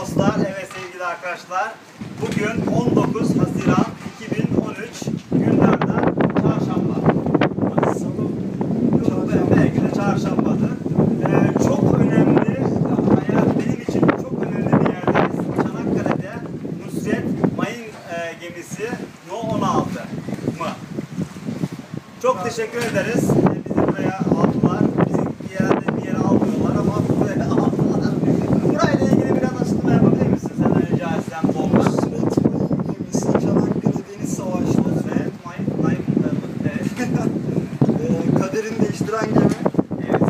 dostlar, evet sevgili arkadaşlar. Bugün 19 Haziran 2013 günlerden çarşamba. Salı Yok be, belki de çarşambadır. Ee, çok önemli, hayat benim için çok önemli bir yerdeyiz. Çanakkale'de Nusret Mayın e, gemisi No 16 mı? Çok teşekkür ederiz. Bizi buraya aldılar. Bizi bir yerde bir yere almıyorlar ama buraya aldılar. Burayla ilgili biraz açıklama yapabilir misin? Senden rica etsem Tolga. Nusret Mayın gemisi Çanakkale Deniz Savaşları Nusret Mayın, Mayın, evet. e, değiştiren gemi evet.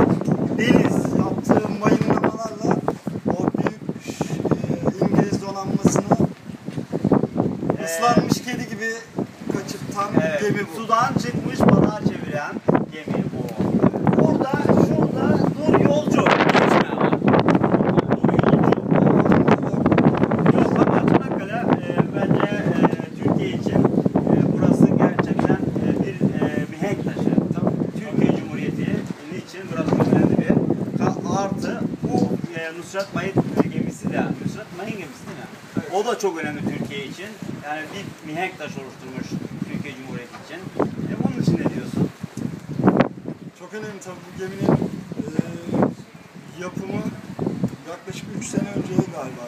Deniz. yaptığı mayınlamalarla o büyük e, İngiliz donanmasını Ee, ıslanmış kedi gibi kaçırtan Evet, gemi bu. Sudan çıkmış balığa çeviren gemi bu. Burada, şurada dur yolcu. Geçme ama. Dur yolcu. Yok ama Çanakkale e, bence e, Türkiye için e, burası gerçekten e, bir e, mihenk taşı. Türkiye Cumhuriyeti için burası çok önemli bir. Ka- Artı bu e, Nusret Mayın gemisi de, Nusret Mayın gemisi değil mi? O da çok önemli Türkiye için. Yani bir mihenk taşı oluşturmuş Türkiye Cumhuriyeti için. E, bunun için ne diyorsun? Çok önemli tabii bu geminin e, yapımı yaklaşık 3 sene önce galiba.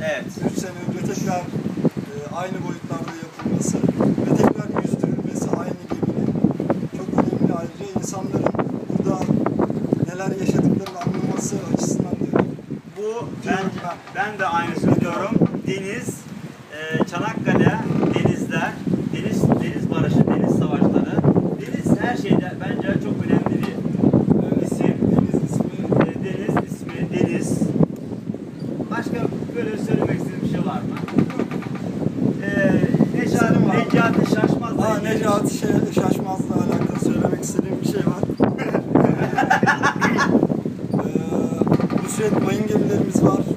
Evet. 3 sene önce tekrar e, aynı boyutlarda Bu ben, ben. de aynısını diyorum. Deniz, e, Çanakkale, denizler, deniz deniz barışı, deniz savaşları. Deniz her şeyde bence çok önemli bir isim. Deniz ismi E, deniz ismi Deniz. Başka böyle söylemek istediğin bir şey var mı? E, Necati. Necati Şaşmaz'la Aa, ilgili- Necati şey, Şaşmaz'la alakalı söylemek istediğim bir şey var. Ee,